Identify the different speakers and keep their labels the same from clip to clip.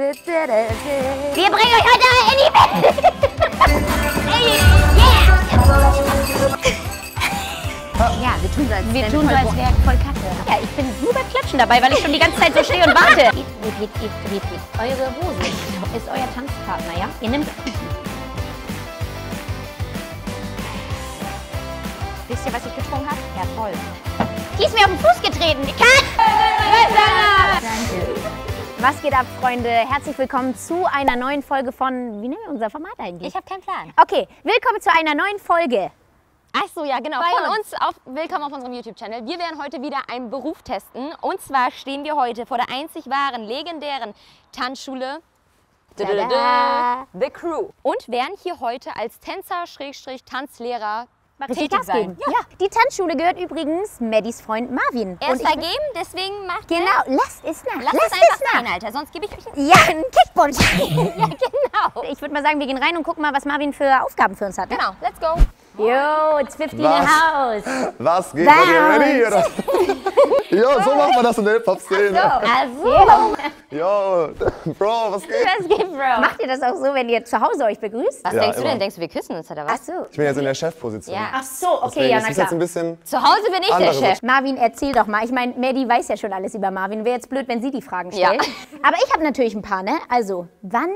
Speaker 1: Wir bringen euch heute in die Welt. Yeah. Ja, wir tun so, als wir tun so, als wäre voll kacke. Ja, ich bin nur beim Klatschen dabei, weil ich schon die ganze Zeit so stehe und warte. Repeat, repeat, repeat, repeat. Eure Hose ist euer Tanzpartner, ja? Ihr nehmt... Wisst ihr, was ich getrunken habe? Ja, voll. Die ist mir auf den Fuß getreten. Kat! Danke. Was geht ab, Freunde? Herzlich willkommen zu einer neuen Folge von... Wie nennen wir unser Format eigentlich?
Speaker 2: Ich habe keinen Plan.
Speaker 1: Okay, willkommen zu einer neuen Folge.
Speaker 2: Ach so, ja genau.
Speaker 1: Bei
Speaker 2: Von
Speaker 1: uns.
Speaker 2: auf, willkommen auf unserem YouTube-Channel. Wir werden heute wieder einen Beruf testen. Und zwar stehen wir heute vor der einzig wahren, legendären Tanzschule
Speaker 1: Tada.
Speaker 2: The Crew. Und werden hier heute als Tänzer, Schrägstrich, Tanzlehrer
Speaker 1: Richtig Gas
Speaker 2: sein.
Speaker 1: geben. Ja. die Tanzschule gehört übrigens Maddys Freund Marvin.
Speaker 2: Er ist vergeben, deswegen macht
Speaker 1: Genau, lasst es nach.
Speaker 2: Lass es einfach sein, Alter, sonst gebe ich euch...
Speaker 1: Ja, ein Kickbund.
Speaker 2: Ja, genau.
Speaker 1: Ich würde mal sagen, wir gehen rein und gucken mal, was Marvin für Aufgaben für uns hat. Ne?
Speaker 2: Genau, let's go.
Speaker 1: Yo, it's 15 in the house.
Speaker 3: Was geht? Ihr
Speaker 1: Bounce.
Speaker 3: ready? Oder? Ja, so macht man das in der Hip-Hop-Szene.
Speaker 1: Also,
Speaker 3: Yo, Bro, was geht?
Speaker 2: Was geht, Bro?
Speaker 1: macht ihr das auch so, wenn ihr zu Hause euch begrüßt?
Speaker 2: Was
Speaker 3: Ja,
Speaker 2: denkst du
Speaker 3: immer.
Speaker 2: denn? Denkst du, wir küssen uns oder
Speaker 1: Ach
Speaker 2: was?
Speaker 1: so.
Speaker 3: Ich bin jetzt in der Chefposition.
Speaker 2: Ja.
Speaker 1: Ach so, okay,
Speaker 3: Deswegen
Speaker 1: ja,
Speaker 3: ist
Speaker 1: na
Speaker 3: es jetzt
Speaker 1: klar.
Speaker 3: ein bisschen.
Speaker 2: Zu Hause bin ich der Chef.
Speaker 1: Marvin, erzähl doch mal. Ich meine, Maddie weiß ja schon alles über Marvin. Wäre jetzt blöd, wenn sie die Fragen
Speaker 2: Ja.
Speaker 1: stellt. Aber ich habe natürlich ein paar, ne? Also, wann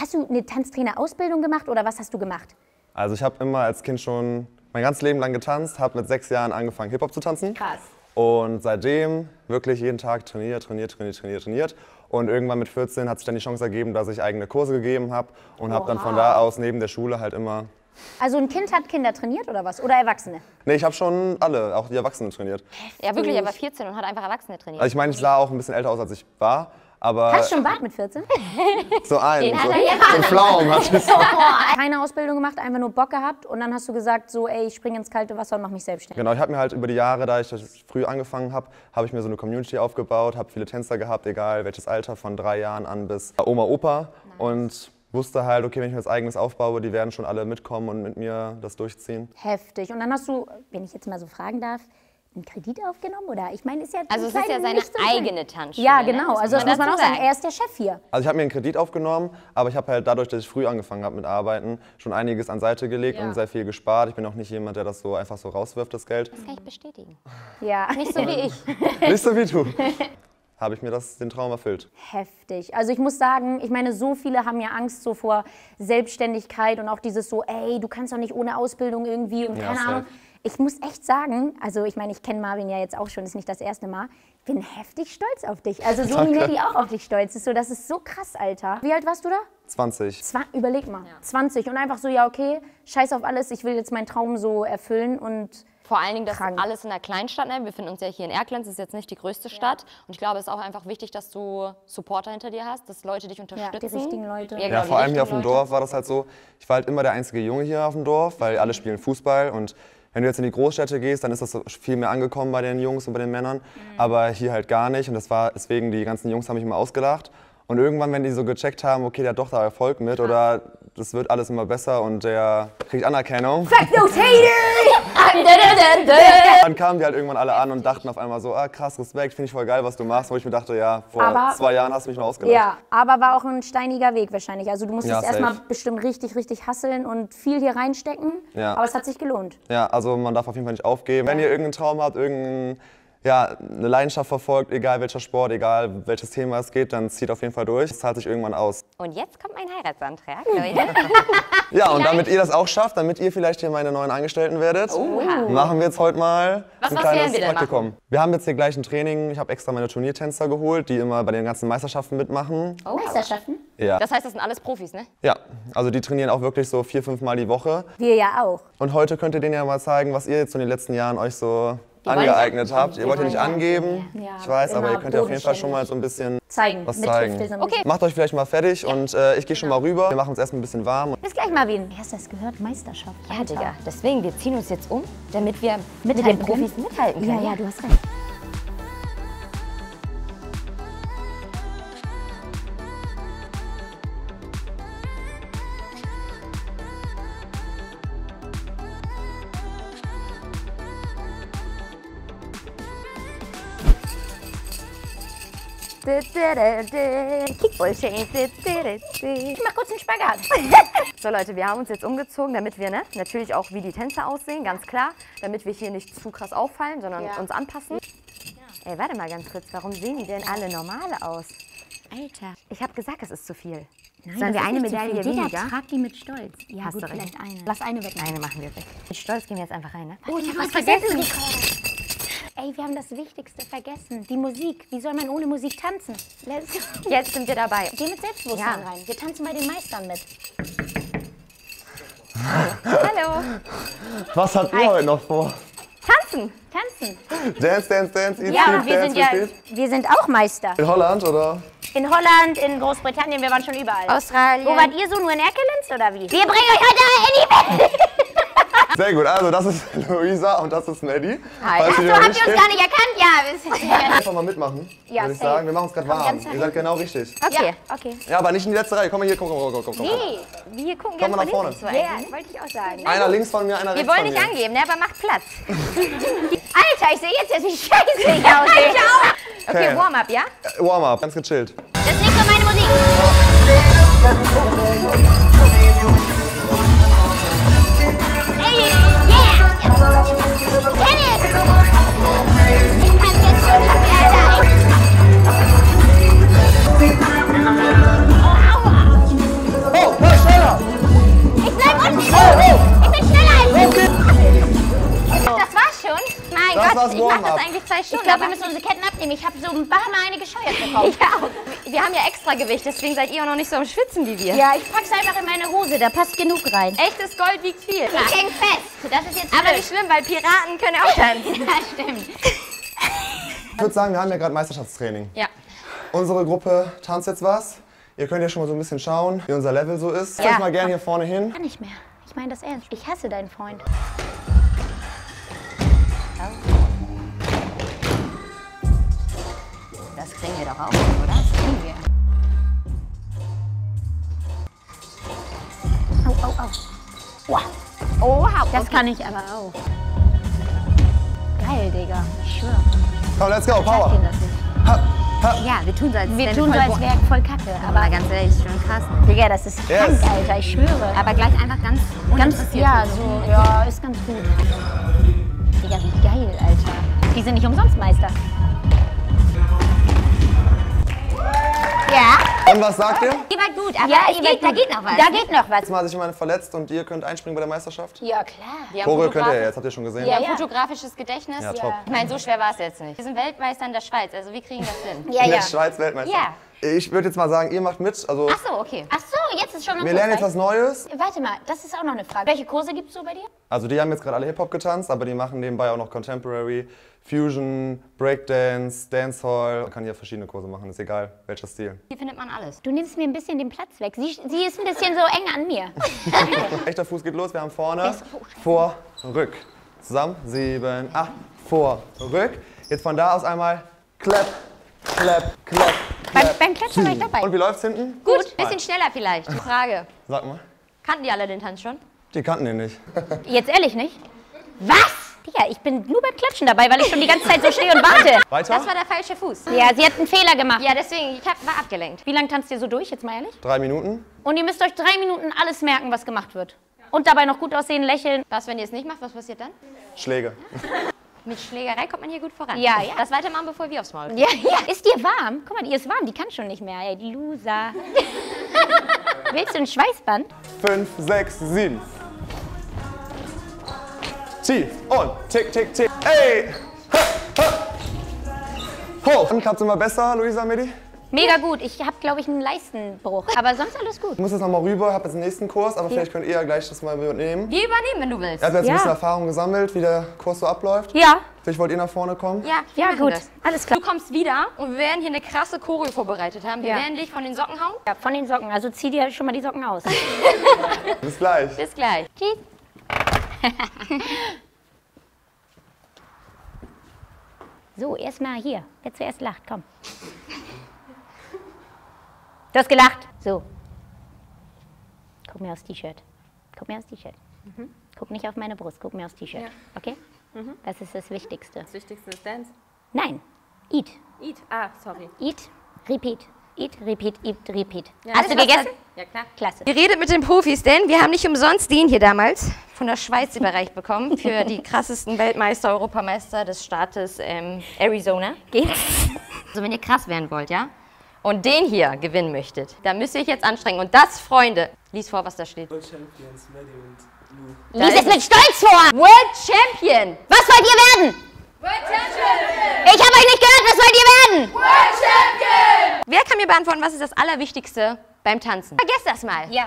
Speaker 1: hast du eine Tanztrainer-Ausbildung gemacht oder was hast du gemacht?
Speaker 3: Also, ich habe immer als Kind schon mein ganzes Leben lang getanzt, habe mit sechs Jahren angefangen, Hip-Hop zu tanzen.
Speaker 1: Krass.
Speaker 3: Und seitdem wirklich jeden Tag trainiert, trainiert, trainiert, trainiert, trainiert. Und irgendwann mit 14 hat sich dann die Chance ergeben, dass ich eigene Kurse gegeben habe und habe dann von da aus neben der Schule halt immer.
Speaker 1: Also ein Kind hat Kinder trainiert oder was? Oder Erwachsene?
Speaker 3: Nee, ich habe schon alle, auch die Erwachsenen trainiert.
Speaker 2: Ja, wirklich, er war 14 und hat einfach Erwachsene trainiert.
Speaker 3: Also ich meine, ich sah auch ein bisschen älter aus, als ich war. Aber
Speaker 1: Hast du schon Bart mit 14?
Speaker 3: so ein,
Speaker 2: hat
Speaker 3: so,
Speaker 2: er ja
Speaker 3: so ein Pflaum hatte ich.
Speaker 1: Keine Ausbildung gemacht, einfach nur Bock gehabt und dann hast du gesagt, so ey, ich springe ins kalte Wasser und mach mich selbstständig.
Speaker 3: Genau, ich habe mir halt über die Jahre, da ich das früh angefangen habe, habe ich mir so eine Community aufgebaut, habe viele Tänzer gehabt, egal welches Alter, von drei Jahren an bis Oma, Opa. Und wusste halt, okay, wenn ich mir was eigenes aufbaue, die werden schon alle mitkommen und mit mir das durchziehen.
Speaker 1: Heftig. Und dann hast du, wenn ich jetzt mal so fragen darf, einen Kredit aufgenommen oder? Ich meine, ist ja
Speaker 2: Also es ist ja seine
Speaker 1: klein.
Speaker 2: eigene Tanzschule.
Speaker 1: Ja,
Speaker 2: ne?
Speaker 1: genau. Also das muss man auch sagen. Er ist der Chef hier.
Speaker 3: Also ich habe mir einen Kredit aufgenommen, aber ich habe halt dadurch, dass ich früh angefangen habe mit Arbeiten, schon einiges an Seite gelegt
Speaker 1: Ja.
Speaker 3: und sehr viel gespart. Ich bin auch nicht jemand, der das so einfach so rauswirft, das Geld.
Speaker 2: Das kann ich bestätigen.
Speaker 1: Ja.
Speaker 2: Nicht so wie ich.
Speaker 3: Nicht so wie du. Habe ich mir das, den Traum erfüllt.
Speaker 1: Heftig. Also ich muss sagen, ich meine, so viele haben ja Angst so vor Selbstständigkeit und auch dieses so, ey, du kannst doch nicht ohne Ausbildung irgendwie und
Speaker 3: Ja,
Speaker 1: keine
Speaker 3: safe.
Speaker 1: Ahnung. Ich muss echt sagen, also ich meine, ich kenne Marvin ja jetzt auch schon, ist nicht das erste Mal. Bin heftig stolz auf dich. Also so wie. Nelly auch auf dich stolz ist. So, das ist so krass, Alter. Wie alt warst du da?
Speaker 3: 20.
Speaker 1: Zwa überleg mal. 20 und einfach so, ja, okay, scheiß auf alles, ich will jetzt meinen Traum so erfüllen und
Speaker 2: Vor allen Dingen, das
Speaker 1: Krank.
Speaker 2: ist alles in einer Kleinstadt. Ne? Wir befinden uns ja hier in Erklenz, das ist jetzt nicht die größte Stadt. Und ich glaube, es ist auch einfach wichtig, dass du Supporter hinter dir hast, dass Leute dich
Speaker 1: ja,
Speaker 2: unterstützen.
Speaker 1: die richtigen Leute.
Speaker 3: Ja,
Speaker 2: die
Speaker 3: vor allem hier auf dem
Speaker 2: Leute.
Speaker 3: Dorf war das halt so. Ich war halt immer der einzige Junge hier auf dem Dorf, weil alle spielen Fußball und wenn du jetzt in die Großstädte gehst, dann ist das viel mehr angekommen bei den Jungs und bei den Männern, aber hier halt gar nicht. Und das war deswegen die ganzen Jungs haben mich immer ausgelacht. Und irgendwann, wenn die so gecheckt haben, okay, der hat doch da Erfolg mit oder das wird alles immer besser und der kriegt Anerkennung,
Speaker 1: Fuck those haters!
Speaker 3: Dann kamen die halt irgendwann alle an und dachten auf einmal so, ah krass, Respekt, finde ich voll geil, was du machst, wo ich mir dachte, ja, vor
Speaker 1: Aber-
Speaker 3: zwei Jahren hast du mich nur ausgelacht.
Speaker 1: Ja, aber war auch ein steiniger Weg wahrscheinlich. Also du musstest
Speaker 3: Ja,
Speaker 1: erstmal bestimmt richtig, richtig hasseln und viel hier reinstecken.
Speaker 3: Ja.
Speaker 1: Aber es hat sich gelohnt.
Speaker 3: Ja, also man darf auf jeden Fall nicht aufgeben. Wenn ihr irgendeinen Traum habt, irgendeine ja, eine Leidenschaft verfolgt, egal welcher Sport, egal welches Thema es geht, dann zieht auf jeden Fall durch. Es zahlt sich irgendwann aus.
Speaker 2: Und jetzt kommt mein Heiratsantrag, Leute.
Speaker 3: Ja, und damit ihr das auch schafft, damit ihr vielleicht hier meine neuen Angestellten werdet, machen wir jetzt heute mal
Speaker 2: Was-
Speaker 3: ein kleines
Speaker 2: werden wir
Speaker 3: Praktikum. Wir haben jetzt hier gleich ein Training. Ich habe extra meine Turniertänzer geholt, die immer bei den ganzen Meisterschaften mitmachen.
Speaker 2: Oh,
Speaker 1: Meisterschaften?
Speaker 3: Ja.
Speaker 2: Das heißt, das sind alles Profis, ne?
Speaker 3: ja, also die trainieren auch wirklich so vier, fünf Mal die Woche.
Speaker 1: Wir ja auch.
Speaker 3: Und heute könnt ihr denen ja mal zeigen, was ihr jetzt so in den letzten Jahren euch so angeeignet habt. Ihr wollt ja nicht
Speaker 1: ja-
Speaker 3: angeben,
Speaker 1: Ja,
Speaker 3: ich weiß, aber ihr könnt ja auf jeden Fall schon mal so ein bisschen
Speaker 1: Zeigen.
Speaker 3: was
Speaker 1: mit
Speaker 3: zeigen.
Speaker 2: Okay.
Speaker 3: Macht euch vielleicht mal fertig und äh, ich gehe schon mal rüber. Wir machen uns erstmal ein bisschen warm.
Speaker 1: Bis gleich, Marvin. Hast du das gehört? Meisterschaft.
Speaker 2: Ja. Digga. Deswegen, wir ziehen uns jetzt um, damit wir mit den
Speaker 1: Mithalten
Speaker 2: Profis
Speaker 1: können?
Speaker 2: mithalten
Speaker 1: Ja,
Speaker 2: können.
Speaker 1: ja, du hast recht. Ich mach kurz einen Spagat.
Speaker 2: So Leute, wir haben uns jetzt umgezogen, damit wir ne, natürlich auch wie die Tänzer aussehen, ganz klar. Damit wir hier nicht zu krass auffallen, sondern
Speaker 1: Ja.
Speaker 2: uns anpassen. Ey, warte mal ganz kurz, warum sehen die denn alle normale aus?
Speaker 1: Alter.
Speaker 2: Ich habe gesagt, es ist zu viel.
Speaker 1: Nein,
Speaker 2: Sollen wir eine Medaille
Speaker 1: viel. Jeder
Speaker 2: weniger?
Speaker 1: tragt die mit Stolz. Ja,
Speaker 2: Hast
Speaker 1: gut,
Speaker 2: du recht.
Speaker 1: vielleicht eine. Lass eine weg.
Speaker 2: Eine machen wir weg. Mit Stolz gehen wir jetzt einfach rein, ne?
Speaker 1: Oh, ich habe was vergessen. Ey, wir haben das Wichtigste vergessen. Die Musik. Wie soll man ohne Musik tanzen? Let's go.
Speaker 2: Jetzt sind wir dabei.
Speaker 1: Geh mit Selbstbewusstsein
Speaker 2: Ja.
Speaker 1: rein. Wir tanzen bei den Meistern mit.
Speaker 2: Hallo.
Speaker 3: Was habt ihr heute noch vor?
Speaker 2: Tanzen.
Speaker 1: Tanzen.
Speaker 3: Dance, dance, dance, eat,
Speaker 1: Ja, und wir
Speaker 3: dance,
Speaker 1: sind ja, wir sind auch Meister.
Speaker 3: In Holland oder?
Speaker 1: In Holland, in Großbritannien, wir waren schon überall.
Speaker 2: Australien.
Speaker 1: Wo wart ihr so, nur in Erkelenz oder wie? Wir bringen euch heute in die Welt.
Speaker 3: Sehr gut, also das ist Luisa und das ist Maddie.
Speaker 2: Hi.
Speaker 3: Falls ihr
Speaker 1: So
Speaker 3: die noch
Speaker 1: habt
Speaker 3: nicht
Speaker 1: ihr uns
Speaker 3: kennt,
Speaker 1: gar nicht erkannt? Ja, wir sind
Speaker 3: Einfach mal mitmachen,
Speaker 1: Ja,
Speaker 3: würde ich sagen. Wir machen uns gerade warm. Ihr seid genau richtig.
Speaker 2: Okay.
Speaker 1: Okay.
Speaker 3: Ja, aber nicht in die letzte Reihe. Komm mal hier, komm, komm, komm, komm. komm.
Speaker 1: Nee,
Speaker 2: Wir gucken
Speaker 3: Komm
Speaker 2: gerne
Speaker 3: mal nach vorne.
Speaker 1: ja,
Speaker 2: eigentlich.
Speaker 1: wollte ich auch sagen.
Speaker 3: Einer links von mir, einer
Speaker 2: Wir
Speaker 3: rechts
Speaker 2: wollen
Speaker 3: von
Speaker 2: nicht
Speaker 3: mir.
Speaker 2: angeben, ne? aber macht Platz.
Speaker 1: Alter, ich sehe jetzt erst, wie scheiße ich aussehe.
Speaker 2: Okay,
Speaker 3: Okay.
Speaker 2: Warm-up, ja?
Speaker 3: Äh, Warm-up, ganz gechillt.
Speaker 1: Das ist nicht so meine Musik.
Speaker 2: Zwei
Speaker 1: Ich
Speaker 2: Stunden.
Speaker 1: glaube, wir müssen unsere Ketten abnehmen. Ich habe so ein paar Mal eine gescheuert bekommen.
Speaker 2: ja, wir haben ja extra Gewicht, deswegen seid ihr auch noch nicht so am Schwitzen wie wir.
Speaker 1: Ja, ich pack's einfach in meine Hose, da passt genug rein.
Speaker 2: Echtes Gold wiegt viel.
Speaker 1: Ich häng fest. Das ist jetzt
Speaker 2: Aber
Speaker 1: blöd.
Speaker 2: nicht schlimm, weil Piraten können auch tanzen.
Speaker 1: Ja, stimmt.
Speaker 3: Ich würde sagen, wir haben ja gerade Meisterschaftstraining.
Speaker 2: Ja.
Speaker 3: Unsere Gruppe tanzt jetzt was. Ihr könnt ja schon mal so ein bisschen schauen, wie unser Level so ist.
Speaker 2: Ja.
Speaker 3: Setzt mal gerne hier vorne hin.
Speaker 1: Kann nicht mehr. Ich meine das ernst. Ich hasse deinen Freund. Wow.
Speaker 2: Oha,
Speaker 1: Das kann ich aber auch. Geil, Digga. Ich schwöre.
Speaker 3: Komm, let's go, Power.
Speaker 1: das nicht.
Speaker 2: Ja, wir tun so, als
Speaker 1: Wir tun so,
Speaker 2: voll
Speaker 1: als wäre voll kacke.
Speaker 2: Aber
Speaker 1: Aber,
Speaker 2: ganz ehrlich, ist schon krass.
Speaker 1: Digga, das ist
Speaker 3: Yes.
Speaker 1: krank, Alter. Ich schwöre.
Speaker 2: Aber gleich einfach ganz
Speaker 1: ganz, ja, so, ja, ist ganz gut. Digga, wie geil, Alter. Die sind nicht umsonst Meister. Ja,
Speaker 3: Und was sagt ihr?
Speaker 2: Die war gut, aber
Speaker 1: ja
Speaker 2: es
Speaker 1: ihr
Speaker 2: geht, da geht noch was.
Speaker 1: Da geht noch was.
Speaker 3: Letztes Mal sich jemand verletzt und ihr könnt einspringen bei der Meisterschaft.
Speaker 1: Ja, klar.
Speaker 2: Wir haben
Speaker 3: Choreo könnt ihr ja jetzt, habt ihr schon gesehen.
Speaker 2: Wir haben
Speaker 1: Ja.
Speaker 2: fotografisches Gedächtnis.
Speaker 3: Ja, top.
Speaker 2: Ich meine, so schwer war es jetzt nicht. Wir sind Weltmeister in der Schweiz, also wir kriegen das hin.
Speaker 1: Ja,
Speaker 3: In
Speaker 1: ja.
Speaker 3: der Schweiz Weltmeister.
Speaker 2: Ja.
Speaker 3: Ich würde jetzt mal sagen, ihr macht mit. Also,
Speaker 2: Ach so, okay.
Speaker 1: Ach so, jetzt ist schon
Speaker 3: wir lernen jetzt was Neues.
Speaker 1: Warte mal, das ist auch noch eine Frage. Welche Kurse gibt es so bei dir?
Speaker 3: Also, die haben jetzt gerade alle Hip-Hop getanzt, aber die machen nebenbei auch noch Contemporary, Fusion, Breakdance, Dancehall. Man kann hier verschiedene Kurse machen, ist egal, welcher Stil.
Speaker 2: Hier findet man alles.
Speaker 1: Du nimmst mir ein bisschen den Platz weg. Sie, sie ist ein bisschen so eng an mir.
Speaker 3: Rechter Fuß geht los, wir haben vorne, vor, rück. Zusammen, sieben, acht, vor, rück. Jetzt von da aus einmal, clap, clap, clap,
Speaker 1: beim,
Speaker 3: clap.
Speaker 1: beim Klatschen war ich dabei.
Speaker 3: Und wie läuft's hinten?
Speaker 2: Gut, bisschen schneller vielleicht. Die Frage.
Speaker 3: Sag mal.
Speaker 2: Kannten die alle den Tanz schon?
Speaker 3: Die kannten den nicht.
Speaker 1: Jetzt ehrlich nicht? Was? Digga, ich bin nur beim Klatschen dabei, weil ich schon die ganze Zeit so stehe und warte.
Speaker 3: Weiter?
Speaker 2: Das war der falsche Fuß.
Speaker 1: Ja, sie hat einen Fehler gemacht.
Speaker 2: Ja, deswegen, ich hab, war abgelenkt.
Speaker 1: Wie lange tanzt ihr so durch, jetzt mal ehrlich?
Speaker 3: Drei Minuten.
Speaker 1: Und ihr müsst euch drei Minuten alles merken, was gemacht wird. Und dabei noch gut aussehen, lächeln.
Speaker 2: Was, wenn ihr es nicht macht, was passiert dann?
Speaker 3: Schläge.
Speaker 2: Mit Schlägerei kommt man hier gut voran.
Speaker 1: Ja, ja.
Speaker 2: Das weitermachen, bevor wir aufs Maul.
Speaker 1: Ja, ja. Ist dir warm? Guck mal, ihr ist warm, die kann schon nicht mehr. Ey, die Loser. Willst du ein Schweißband?
Speaker 3: Fünf, sechs, sieben. Tief und tick, tick, tick. Ey! Ha, ha. Hoch. Dann klappt's immer besser, Luisa Medi.
Speaker 1: Mega gut. Ich habe, glaube ich, einen Leistenbruch. Aber sonst alles gut.
Speaker 3: Ich muss jetzt nochmal rüber, hab jetzt den nächsten Kurs, aber vielleicht könnt ihr ja gleich das mal übernehmen.
Speaker 2: Wir übernehmen, wenn du willst.
Speaker 3: Ihr habt jetzt
Speaker 1: Ja.
Speaker 3: ein bisschen Erfahrung gesammelt, wie der Kurs so abläuft.
Speaker 1: Ja.
Speaker 3: Vielleicht wollt ihr nach vorne kommen.
Speaker 2: Ja,
Speaker 1: Ja, gut.
Speaker 2: Das.
Speaker 1: Alles klar.
Speaker 2: Du kommst wieder und wir werden hier eine krasse Choreo vorbereitet haben. Wir
Speaker 1: Ja.
Speaker 2: werden dich von den Socken hauen.
Speaker 1: Ja, von den Socken. Also zieh dir schon mal die Socken aus.
Speaker 3: Bis gleich.
Speaker 2: Bis gleich. Tschüss.
Speaker 1: So, erstmal hier. Wer zuerst lacht, komm. Du hast gelacht. So. Guck mir aufs T-Shirt. Guck mir aufs T-Shirt. Guck nicht auf meine Brust, guck mir aufs T-Shirt. Okay? Das ist das Wichtigste.
Speaker 4: Das Wichtigste ist Dance.
Speaker 1: Nein. Eat.
Speaker 4: Eat. Ah, sorry.
Speaker 1: Eat. Repeat. Eat, repeat, eat, repeat.
Speaker 2: Ja,
Speaker 1: Hast du gegessen?
Speaker 2: Ja, klar.
Speaker 1: Klasse.
Speaker 2: Ihr redet mit den Profis, denn wir haben nicht umsonst den hier damals von der Schweiz überreicht bekommen für die krassesten Weltmeister, Europameister des Staates ähm, Arizona.
Speaker 1: Geht's?
Speaker 2: Also wenn ihr krass werden wollt, ja? Und den hier gewinnen möchtet, dann müsst ihr euch jetzt anstrengen. Und das, Freunde, lies vor, was da steht.
Speaker 4: World Champions, Maddie und Lou.
Speaker 1: Lies es mit Stolz vor!
Speaker 2: World Champion!
Speaker 1: Was wollt ihr werden? Ich habe euch nicht gehört, was wollt ihr werden?
Speaker 2: Wer kann mir beantworten, was ist das Allerwichtigste beim Tanzen? Vergesst das mal.
Speaker 1: Ja.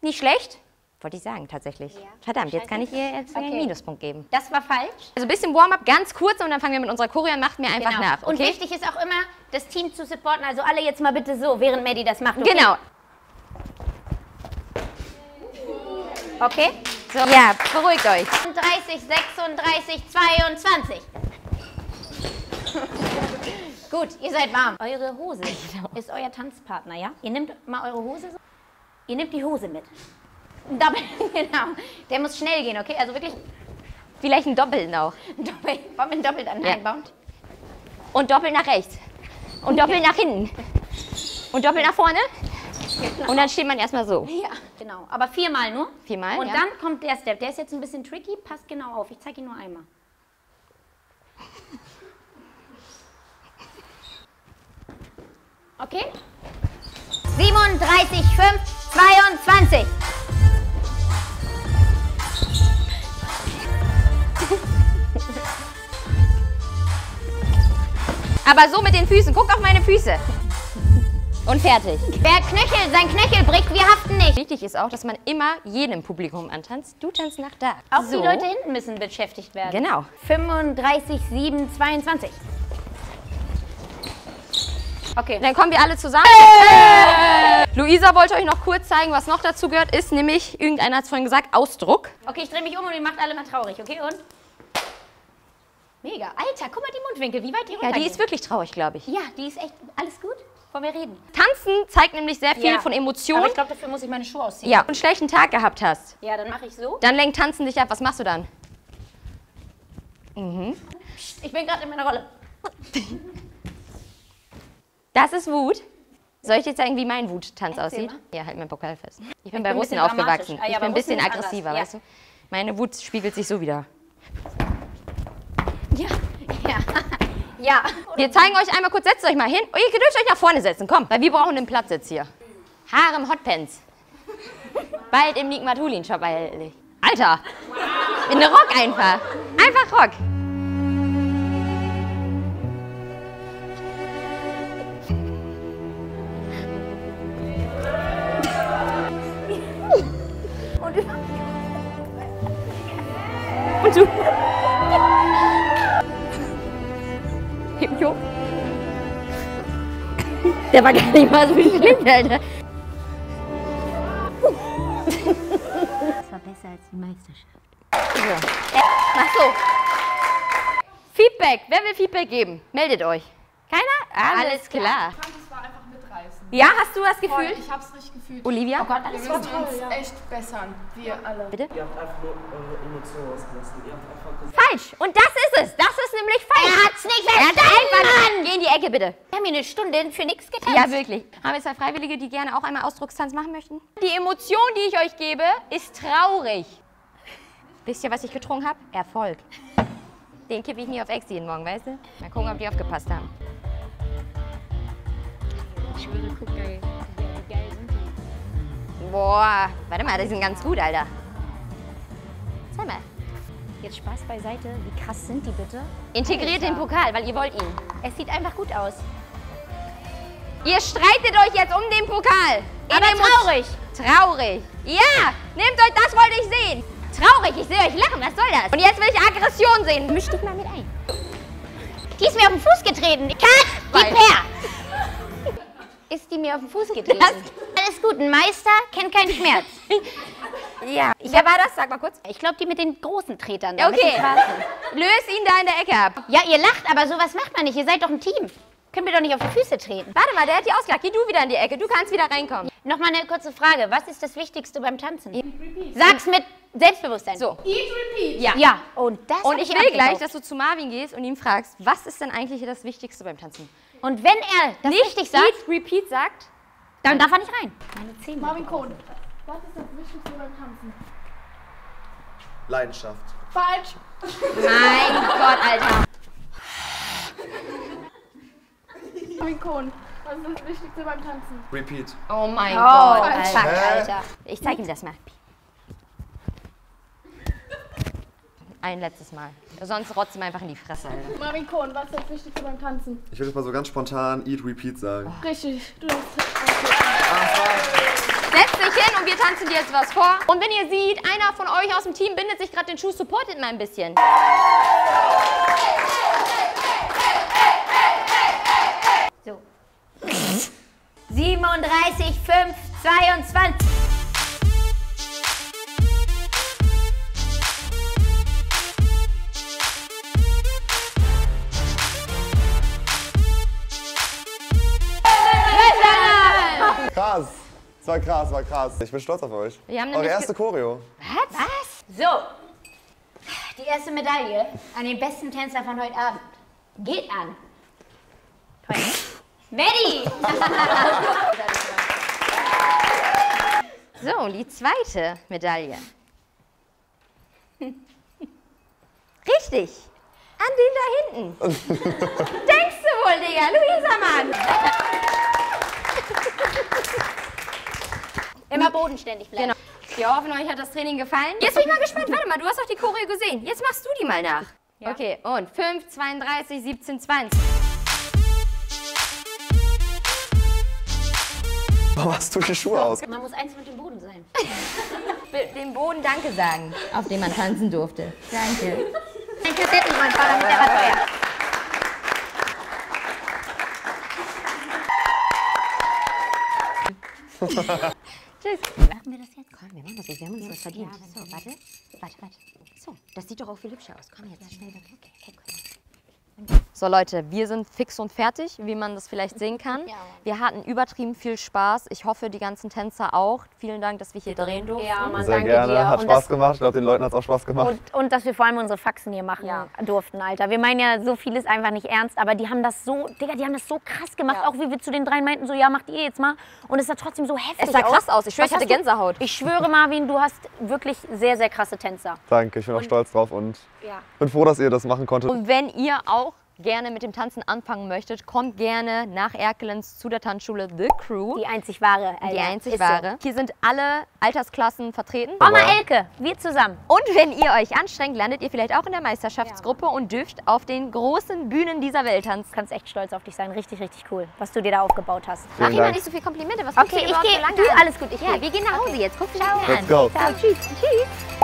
Speaker 2: Nicht schlecht? Wollte ich sagen, tatsächlich. Verdammt, jetzt kann ich ihr jetzt einen
Speaker 1: Okay.
Speaker 2: Minuspunkt geben.
Speaker 1: Das war falsch.
Speaker 2: Also ein bisschen Warm-up, ganz kurz und dann fangen wir mit unserer Choreo an. Macht mir einfach nach, okay?
Speaker 1: Und wichtig ist auch immer, das Team zu supporten. Also alle jetzt mal bitte so, während Maddie das macht. Okay?
Speaker 2: Genau.
Speaker 1: Okay?
Speaker 2: So, ja, beruhigt euch.
Speaker 1: 30, 36, 22. Gut, ihr seid warm. Eure Hose ist euer Tanzpartner, ja? Ihr nehmt mal eure Hose so. Ihr nehmt die Hose mit. Doppel, genau. Der muss schnell gehen, okay? Also wirklich
Speaker 2: Vielleicht ein Doppeln auch.
Speaker 1: doppelt. Wollen wir ein Doppelt an
Speaker 2: Ja.
Speaker 1: einbauen?
Speaker 2: Und doppelt nach rechts. Und doppelt nach hinten. Und doppelt nach vorne. Und dann steht man erstmal so.
Speaker 1: Ja, genau. Aber viermal nur.
Speaker 2: Viermal,
Speaker 1: Und
Speaker 2: ja.
Speaker 1: dann kommt der Step. Der ist jetzt ein bisschen tricky. Passt genau auf. Ich zeige ihn nur einmal. Okay? 37, 5, 22.
Speaker 2: Aber so mit den Füßen. Guck auf meine Füße. Und fertig.
Speaker 1: Wer Knöchel, sein Knöchel bricht, wir haften nicht.
Speaker 2: Wichtig ist auch, dass man immer jedem Publikum antanzt. Du tanzt nach da.
Speaker 1: Auch
Speaker 2: so.
Speaker 1: die Leute hinten müssen beschäftigt werden.
Speaker 2: Genau.
Speaker 1: 35, 7, 22. Okay.
Speaker 2: Dann kommen wir alle zusammen. Luisa wollte euch noch kurz zeigen, was noch dazu gehört, ist nämlich, irgendeiner hat es vorhin gesagt, Ausdruck.
Speaker 1: Okay, ich drehe mich um und ihr macht alle mal traurig, okay? Und? Mega. Alter, guck mal die Mundwinkel, wie weit die
Speaker 2: Ja, die ist wirklich traurig, glaube ich.
Speaker 1: Ja, die ist echt. Alles gut? Wollen wir reden?
Speaker 2: Tanzen zeigt nämlich sehr viel
Speaker 1: Ja.
Speaker 2: von
Speaker 1: Aber
Speaker 2: Emotionen.
Speaker 1: ich glaube, dafür muss ich meine Schuhe ausziehen.
Speaker 2: Ja, und einen schlechten Tag gehabt hast,
Speaker 1: Ja, dann mache ich so.
Speaker 2: dann lenkt Tanzen dich ab. Was machst du dann?
Speaker 1: Ich bin gerade in meiner Rolle.
Speaker 2: Das ist Wut. Soll ich dir zeigen, wie mein Wuttanz
Speaker 1: Erzähl
Speaker 2: aussieht? Ja, halt mein Pokal fest. Ich bin bei
Speaker 1: ein
Speaker 2: Russen
Speaker 1: bisschen
Speaker 2: aufgewachsen.
Speaker 1: dramatisch. Ah ja,
Speaker 2: ich
Speaker 1: aber
Speaker 2: bin ein bisschen aggressiver,
Speaker 1: anders,
Speaker 2: weißt du? Meine Wut spiegelt sich so wieder.
Speaker 1: Ja. Ja. Ja.
Speaker 2: Wir zeigen euch einmal kurz, setzt euch mal hin. Oh, ihr dürft euch nach vorne setzen, komm. Weil wir brauchen den Platz jetzt hier. Harem Hotpants. Bald im Nick Matulin Shop erhältlich. Alter! In der Rock einfach. Einfach Rock. Und du. Der war gar nicht mal so schlimm, Alter.
Speaker 1: Das war besser als die Meisterschaft.
Speaker 2: Ach so. Feedback. Wer will Feedback geben? Meldet euch. Keiner? Alles, klar.
Speaker 5: fand, es war einfach mitreißend.
Speaker 2: Ja, hast du das
Speaker 5: Voll,
Speaker 2: Gefühl?
Speaker 5: ich hab's richtig gefühlt.
Speaker 2: Olivia?
Speaker 5: wir müssen uns echt bessern, wir alle.
Speaker 4: Ihr habt einfach nur eure Emotionen ausgelassen. Ihr habt einfach gesagt,
Speaker 2: Falsch. Und das ist es. Das ist nämlich falsch.
Speaker 1: Er hat's nicht
Speaker 2: Er hat
Speaker 1: verstanden!
Speaker 2: Geh in die Ecke, bitte.
Speaker 1: Wir haben hier eine Stunde für nichts getan.
Speaker 2: Ja, wirklich. Haben wir zwei Freiwillige, die gerne auch einmal Ausdruckstanz machen möchten? Die Emotion, die ich euch gebe, ist traurig. Wisst ihr, was ich getrunken habe? Erfolg. Den kippe ich nie auf Ex jeden Morgen, weißt du? Mal gucken, ob die aufgepasst haben. Boah, warte mal, die sind ganz gut, Alter. Zeig mal.
Speaker 1: Jetzt Spaß beiseite. Wie krass sind die bitte?
Speaker 2: Integriert den Pokal, weil ihr wollt ihn.
Speaker 1: Es sieht einfach gut aus.
Speaker 2: Ihr streitet euch jetzt um den Pokal.
Speaker 1: Aber traurig.
Speaker 2: Traurig. Ja, nehmt euch, das wollte ich sehen. Traurig, ich sehe euch lachen, was soll das? Und jetzt will ich Aggression sehen.
Speaker 1: Misch dich mal mit ein. Die ist mir auf den Fuß getreten. Kat, gib her. Mir auf den Fuß getreten?
Speaker 2: Das-
Speaker 1: Alles gut, ein Meister kennt keinen Schmerz.
Speaker 2: Ja. Wer war das? Sag mal kurz.
Speaker 1: Ich glaube, die mit den großen Tretern. Da,
Speaker 2: okay. Löse ihn da in der Ecke ab.
Speaker 1: Ja, ihr lacht, aber sowas macht man nicht. Ihr seid doch ein Team. Könnt ihr doch nicht auf die Füße treten.
Speaker 2: Warte mal, der hat die ausgelacht. Geh du wieder in die Ecke. Du kannst wieder reinkommen.
Speaker 1: Nochmal eine kurze Frage. Was ist das Wichtigste beim Tanzen? Sag's mit Selbstbewusstsein.
Speaker 2: So.
Speaker 5: Eat, repeat.
Speaker 2: Ja.
Speaker 1: Ja, und das
Speaker 2: Und ich will gleich, dass du zu Marvin gehst und ihn fragst, was ist denn eigentlich das Wichtigste beim Tanzen?
Speaker 1: Und wenn er das richtig sagt,
Speaker 2: Eat, repeat sagt.
Speaker 1: dann darf er nicht rein. Meine Zähne.
Speaker 5: Marvin Kohn. Was ist das Wichtigste beim Tanzen?
Speaker 3: Leidenschaft.
Speaker 5: Falsch.
Speaker 2: Mein Gott, Alter.
Speaker 5: Marvin Kohn. Was ist das Wichtigste beim Tanzen?
Speaker 3: Repeat.
Speaker 2: Oh mein
Speaker 1: Oh,
Speaker 2: Gott,
Speaker 1: fuck,
Speaker 2: Alter.
Speaker 1: Alter.
Speaker 2: Ich zeig ihm das mal. Ein letztes Mal. Sonst rotzt ihm einfach in die Fresse, Alter.
Speaker 5: Marvin Kohn. Was ist das Wichtigste beim Tanzen?
Speaker 3: Ich würde jetzt mal so ganz spontan Eat, Repeat sagen.
Speaker 5: Richtig. Du hast
Speaker 2: Setzt dich hin und wir tanzen dir jetzt was vor. Und wenn ihr seht, einer von euch aus dem Team bindet sich gerade den Schuh, supportet mal ein bisschen.
Speaker 1: So. 37, 5, 22.
Speaker 3: war krass, war krass. Ich bin stolz auf euch.
Speaker 2: Wir haben
Speaker 3: Eure erste Choreo.
Speaker 1: Was? So. Die erste Medaille an den besten Tänzer von heute Abend geht an. Toll. Maddie!
Speaker 2: So, die zweite Medaille. Richtig. An den da hinten. Denkst du wohl, Digga? Luisa, Mann.
Speaker 1: Immer bodenständig bleiben.
Speaker 2: Genau. Wir hoffen, euch hat das Training gefallen. Jetzt bin ich mal gespannt. Warte mal, du hast doch die Choreo gesehen. Jetzt machst du die mal nach. Okay, und 5, 32, 17, 20.
Speaker 3: Warum hast du die Schuhe aus?
Speaker 1: Man muss eins mit dem Boden sein.
Speaker 2: Dem Boden Danke sagen, auf dem man tanzen durfte. Danke.
Speaker 1: Ein Kassettenmann, damit der war teuer.
Speaker 2: Tschüss.
Speaker 1: Machen wir das jetzt?
Speaker 2: Komm, wir machen das jetzt. Wir haben uns was verdient. So, warte. Warte, warte. So, das sieht doch auch viel hübscher aus. Komm jetzt, schnell weg. Okay, okay, cool. So Leute, wir sind fix und fertig, wie man das vielleicht sehen kann. Wir hatten übertrieben viel Spaß. Ich hoffe, die ganzen Tänzer auch. Vielen Dank, dass wir hier drehen durften.
Speaker 1: Ja, Mann,
Speaker 3: Sehr
Speaker 1: danke
Speaker 3: gerne.
Speaker 1: dir.
Speaker 3: Hat
Speaker 1: und,
Speaker 3: Spaß
Speaker 1: das,
Speaker 3: gemacht. Ich glaube, den Leuten hat es auch Spaß gemacht.
Speaker 1: und, und dass wir vor allem unsere Faxen hier machen durften, Alter. Wir meinen ja, so viel ist einfach nicht ernst, aber die haben das so, Digga, die haben das so krass gemacht. Auch wie wir zu den dreien meinten, so, ja, macht ihr jetzt mal. Und es sah trotzdem so heftig
Speaker 2: Es sah krass aus. Ich schwöre, ich hatte Gänsehaut.
Speaker 1: Ich schwöre, Marvin, du hast wirklich sehr, sehr krasse Tänzer.
Speaker 3: Danke, ich bin auch stolz drauf und
Speaker 1: Ja.
Speaker 3: bin froh, dass ihr das machen konntet.
Speaker 2: Und wenn ihr auch gerne mit dem Tanzen anfangen möchtet, kommt gerne nach Erkelenz zu der Tanzschule The Crew.
Speaker 1: Die einzig wahre, Alter.
Speaker 2: Die einzig
Speaker 1: Ist so.
Speaker 2: wahre. Hier sind alle Altersklassen vertreten.
Speaker 1: Oma Elke, wir zusammen.
Speaker 2: Und wenn ihr euch anstrengt, landet ihr vielleicht auch in der Meisterschaftsgruppe und dürft auf den großen Bühnen dieser Welt tanzen.
Speaker 1: Du kannst echt stolz auf dich sein. Richtig, richtig cool, was du dir da aufgebaut hast.
Speaker 2: Mach
Speaker 3: Vielen Dank.
Speaker 2: nicht so viel Komplimente. Was
Speaker 1: Okay, ich gehe.
Speaker 2: so
Speaker 1: alles gut, ich
Speaker 2: Ja,
Speaker 1: geh.
Speaker 2: wir gehen nach Hause jetzt. Guck dich an.
Speaker 3: Let's go.
Speaker 1: Ciao, tschüss. Tschüss.